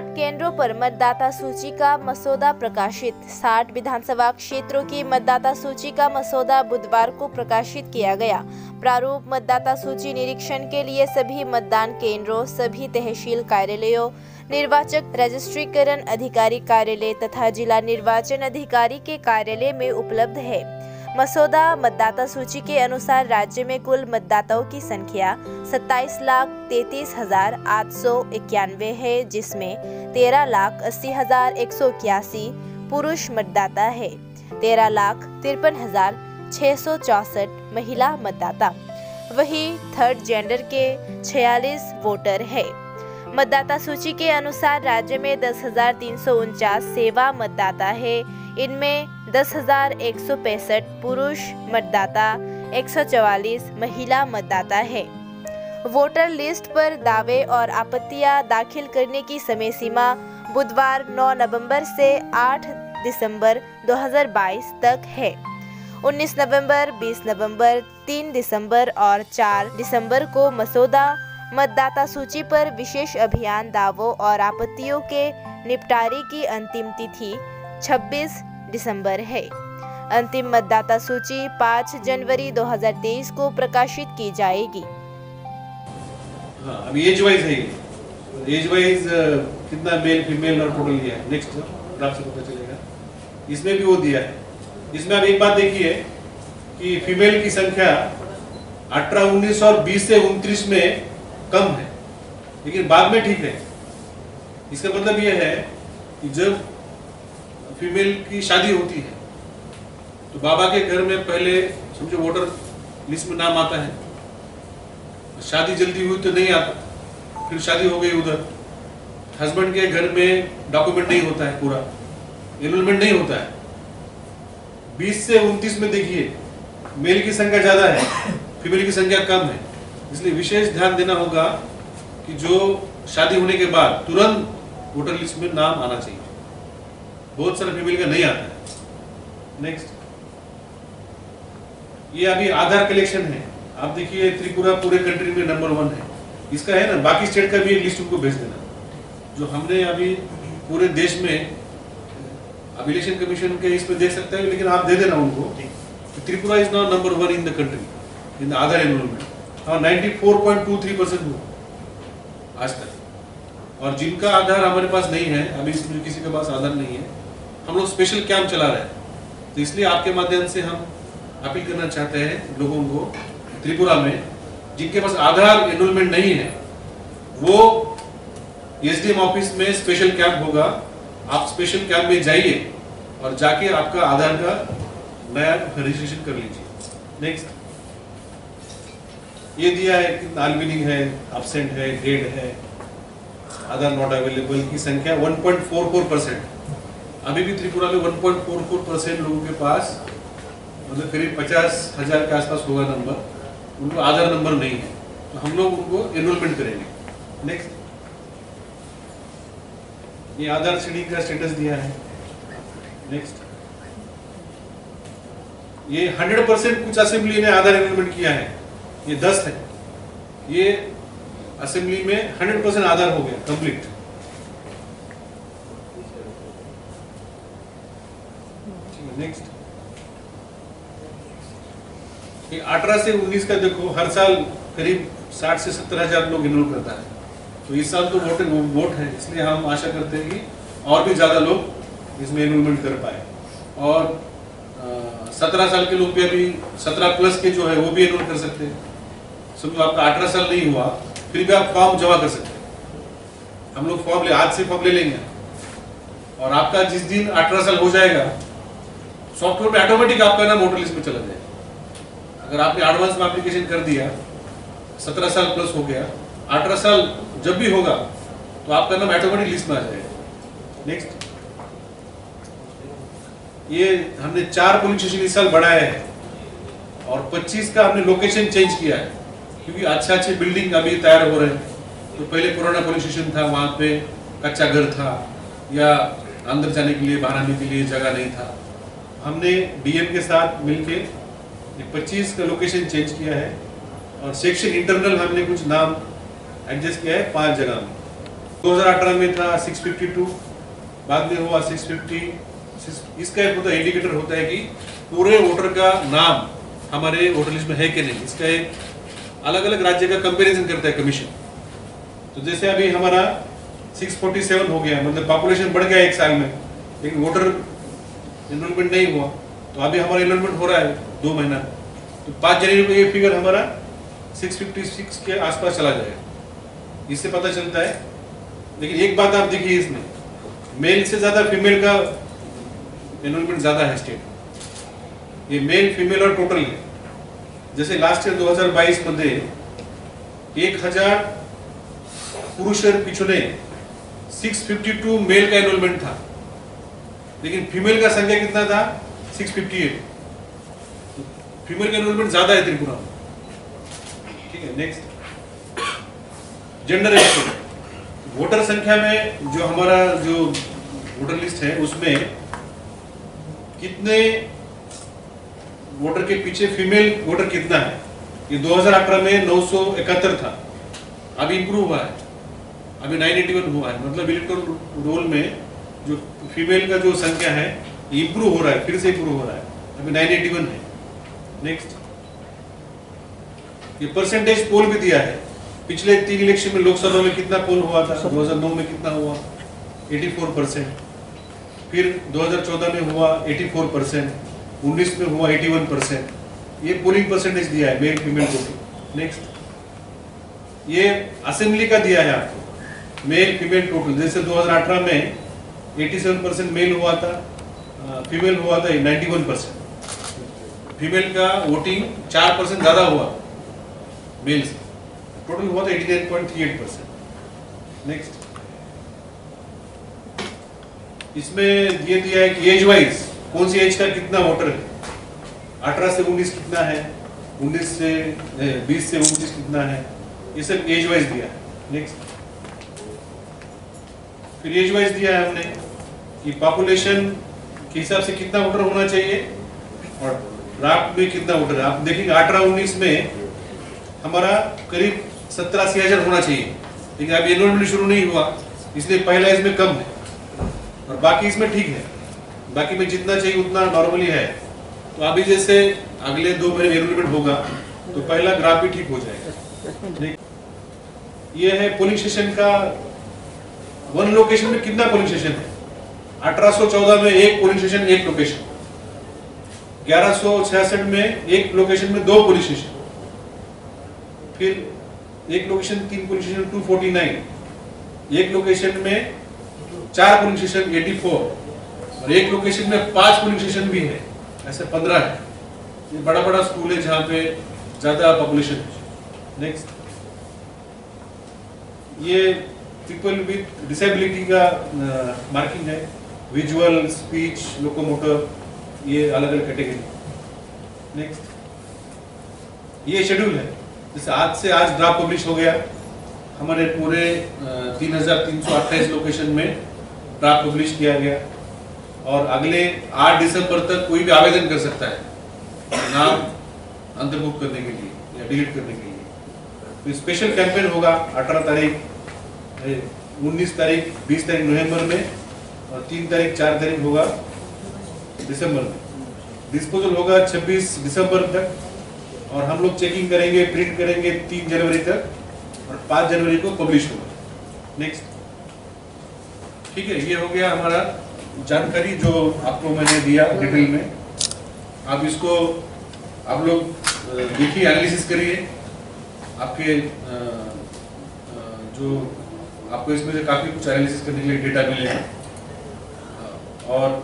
60 केंद्रों पर मतदाता सूची का मसौदा प्रकाशित। 60 विधानसभा क्षेत्रों की मतदाता सूची का मसौदा बुधवार को प्रकाशित किया गया। प्रारूप मतदाता सूची निरीक्षण के लिए सभी मतदान केंद्रों, सभी तहसील कार्यालयों, निर्वाचक रजिस्ट्रीकरण अधिकारी कार्यालय तथा जिला निर्वाचन अधिकारी के कार्यालय में उपलब्ध है। मसौदा मतदाता सूची के अनुसार राज्य में कुल मतदाताओं की संख्या सत्ताईस लाख तैतीस हज़ार आठ सौ इक्यानवे है, जिसमें तेरह लाख अस्सी हज़ार एक सौ इक्यासी पुरुष मतदाता है। तेरह लाख तिरपन हज़ार छः सौ चौसठ महिला मतदाता। वही थर्ड जेंडर के छियालीस वोटर है। मतदाता सूची के अनुसार राज्य में दस हज़ार तीन सौ उनचास सेवा मतदाता है। इनमें दस हज़ार एक सौ पैंसठ पुरुष मतदाता, एक सौ चवालीस महिला मतदाता है। वोटर लिस्ट पर दावे और आपत्तियाँ दाखिल करने की समय सीमा बुधवार 9 नवंबर से 8 दिसंबर 2022 तक है। 19 नवंबर 20 नवंबर 3 दिसंबर और 4 दिसंबर को मसौदा, मतदाता सूची पर विशेष अभियान दावों और आपत्तियों के निपटारे की अंतिम तिथि 26 दिसंबर है। अंतिम मतदाता सूची 5 जनवरी 2023 को प्रकाशित की जाएगी। हाँ अभी एज वाइज है एज वाइज कितना मेल फीमेल और टोटल दिया है? नेक्स्ट ग्राफ से पता चलेगा। इसमें भी वो दिया है। इसमें अब एक बात देखिए कि फीमेल की संख्या 18, 19 और 20 से 29 में कम है। लेकिन बाद में ठीक है। इसका मतलब ये है कि जब फीमेल की शादी होती है। तो बाबा के घर में पहले समझो वोटर लिस्ट में नाम आता है। शादी जल्दी हुई तो नहीं आता, फिर शादी हो गई उधर। हस्बैंड के घर में डॉक्यूमेंट नहीं होता है पूरा एनरोलमेंट नहीं होता है। 20 से 29 में देखिए मेल की संख्या ज़्यादा है फीमेल की संख्या कम है। इसलिए विशेष ध्यान देना होगा कि जो शादी होने के बाद तुरंत वोटर लिस्ट में नाम आना चाहिए। बहुत सारे फीमेल का नहीं आता। नेक्स्ट ये अभी आधार कलेक्शन है। आप देखिए, त्रिपुरा पूरे कंट्री में नंबर वन है। इसका है ना, बाकी स्टेट का भी एक लिस्ट उनको भेज देना। जो हमने अभी पूरे देश में अब इलेक्शन कमीशन के इस पे देख सकते हैं, लेकिन आप दे देना उनको Tripura is now number one in the country in the Aadhaar enrolment हाँ ninety four point two three percent हुआ आज तक। और जिनका आधार हमारे पास नहीं है, अभी इसमें किसी के पास आधार नहीं है हम लोग स्पेशल कैंप चला रहे हैं। तो इसलिए आपके माध्यम से हम अपील करना चाहते हैं लोगों को, त्रिपुरा में, जिनके पास आधार एनरोलमेंट नहीं है, वो एसडीएम ऑफ़िस में स्पेशल कैंप होगा। आप स्पेशल कैंप में जाइए और जाके आपका आधार का नया रजिस्ट्रेशन कर लीजिए। नेक्स्ट ये दिया है कि नालविनिंग है एबसेंट है ग्रेड है, आधार नॉट अवेलेबल की संख्या 1.44 परसेंट अभी भी त्रिपुरा में 1.44 परसेंट लोगों के पास मतलब करीब पचास हज़ार के आसपास होगा नंबर उनको आधार नंबर नहीं है। तो हम लोग उनको एनरोलमेंट करेंगे। नेक्स्ट ये आधार सीढ़ी का स्टेटस दिया है। नेक्स्ट ये 100 परसेंट कुछ असेंबली ने आधार एनरोलमेंट किया है। ये 10 है। ये असेंबली में 100 परसेंट आधार हो गया कंप्लीट नेक्स्ट 18 से 19 का देखो, हर साल करीब 60 से सत्तर हज़ार लोग इनरोल करता है। तो इस साल तो वोट वोट है, इसलिए हम आशा करते हैं कि और भी ज़्यादा लोग इसमें इनरोलमेंट कर पाए। और सत्रह साल के लोग भी अभी सत्रह प्लस के जो है, वो भी इनरोल कर सकते हैं। समझो आपका अठारह साल नहीं हुआ, फिर भी आप फॉर्म जमा कर सकते हैं। हम लोग फॉर्म ले, आज से फॉर्म ले लेंगे। और आपका जिस दिन अठारह साल हो जाएगा सॉफ्टवेयर में ऑटोमेटिक आपका नाम वोटर लिस्ट में चला जाएगा अगर आपने एडवांस में एप्लीकेशन कर दिया, सत्रह साल प्लस हो गया, अठारह साल जब भी होगा तो आपका नाम ऑटोमेटिक लिस्ट में आ जाएगा। नेक्स्ट ये हमने चार पुलिस स्टेशन इस साल बढ़ाया है और 25 का हमने लोकेशन चेंज किया है, क्योंकि अच्छे अच्छे बिल्डिंग अभी तैयार हो रहे हैं। तो पहले पुराना पुलिस स्टेशन था, वहाँ पे कच्चा घर था, या अंदर जाने के लिए, बाहर आने के लिए जगह नहीं था। हमने डीएम के साथ मिलके ये 25 का लोकेशन चेंज किया है और सेक्शन इंटरनल हमने कुछ नाम एडजस्ट किया है पाँच जगह में। 2018 में था 652 बाद में हुआ 650 इसका एक होता इंडिकेटर होता है कि पूरे वोटर का नाम हमारे वोटर लिस्ट में है कि नहीं। इसका एक अलग अलग राज्य का कंपैरिजन करता है कमीशन तो जैसे अभी हमारा 647 हो गया मतलब पॉपुलेशन बढ़ गया एक साल में, लेकिन वोटर एनरोलमेंट नहीं हुआ। तो अभी हमारा एनरोलमेंट हो रहा है दो महीना। तो पाँच जनवरी को ये फिगर हमारा 656 के आसपास चला जाएगा। इससे पता चलता है। लेकिन एक बात आप देखिए इसमें। मेल से ज़्यादा फीमेल का एनरोलमेंट ज़्यादा है स्टेट ये मेल फीमेल और टोटल है। जैसे लास्ट ईयर 2022 मध्ये एक हज़ार पुरुषर पिछले 652 मेल का एनरोलमेंट था। लेकिन फीमेल का संख्या कितना था? 658 फीमेल का एनरोलमेंट ज़्यादा है त्रिपुरा में। ठीक है नेक्स्ट जेंडर रेशियो वोटर संख्या में जो हमारा जो वोटर लिस्ट है, उसमें कितने वोटर के पीछे फीमेल वोटर कितना है? ये 2018 में 971 था। अभी इंप्रूव हुआ है। अभी 981 हुआ है। मतलब इलेक्ट्रोल रोल में जो फीमेल का जो संख्या है इंप्रूव हो रहा है, फिर से इंप्रूव हो रहा है। अभी 981 है। नेक्स्ट ये परसेंटेज पोल भी दिया है। पिछले तीन इलेक्शन में लोकसभा में कितना पोल हुआ था? 2009 में कितना हुआ? 84 परसेंट फिर 2014 में हुआ 84 परसेंट उन्नीस में हुआ 81 परसेंट ये पोलिंग परसेंटेज दिया है मेल फीमेल को नेक्स्ट ये असेंबली का दिया है आपको। मेल फीमेल टोटल जैसे 2018 में 87 परसेंट मेल हुआ था फीमेल हुआ था 91 परसेंट फीमेल का वोटिंग चार परसेंट ज़्यादा हुआ मेल से। टोटल हुआ था 89.38 परसेंट नेक्स्ट इसमें ये दिया है कि एज वाइज कौन सी एज का कितना वोटर है? 18 से 19 कितना है? 19 से 20 से 29 कितना है? ये सब एज वाइज दिया है। नेक्स्ट फिर एज वाइज दिया है हमने। कि पॉपुलेशन के हिसाब से कितना वोटर होना चाहिए और ड्राफ्ट में कितना वोटर आप देखेंगे अठारह उन्नीस में हमारा करीब सत्तर अस्सी हज़ार होना चाहिए। लेकिन अभी एनरोलमेंट शुरू नहीं हुआ, इसलिए पहला इसमें कम है और बाकी इसमें ठीक है। बाकी में जितना चाहिए उतना नॉर्मली है। तो अभी जैसे अगले दो महीने एनरोलमेंट होगा तो पहला ग्राफ भी ठीक हो जाएगा। ये है पोलिंग स्टेशन का वन लोकेशन में कितना पोलिंग स्टेशन है? 1814 में एक पोलिंग स्टेशन एक लोकेशन 1166 में एक लोकेशन में दो पोलिंग स्टेशन फिर एक लोकेशन तीन पोलिंग स्टेशन 249 एक लोकेशन में चार पोलिंग स्टेशन 84 और एक लोकेशन में पाँच पुलिस स्टेशन भी है। ऐसे पंद्रह है। ये बड़ा बड़ा स्कूल है जहाँ पे ज़्यादा पॉपुलेशन है। नेक्स्ट ये पीपल विथ डिसेबिलिटी का मार्किंग है। विजुअल स्पीच लोकोमोटर ये अलग अलग कैटेगरी नेक्स्ट ये शेड्यूल है. जैसे आज से आज ड्राफ्ट पब्लिश हो गया. हमारे पूरे तीन हज़ार तीन सौ अट्ठाईस लोकेशन में ड्राफ्ट पब्लिश किया गया. और अगले 8 दिसंबर तक कोई भी आवेदन कर सकता है. नाम अंतर्भुक्त करने के लिए या डिलीट करने के लिए. तो स्पेशल कैंपेन होगा 18 तारीख 19 तारीख 20 तारीख नवंबर में. 3 तारीख, चार तारीख होगा दिसंबर में। डिस्पोजल होगा 26 दिसंबर तक, और हम लोग चेकिंग करेंगे प्रिंट करेंगे तीन जनवरी तक, और 5 जनवरी को पब्लिश होगा। नेक्स्ट ठीक है, ये हो गया हमारा जानकारी जो आपको मैंने दिया डिटेल में। आप इसको, आप लोग देखिए एनालिसिस करिए। आपके जो, आपको इसमें से काफ़ी कुछ एनालिसिस करने के लिए डेटा मिलेगा और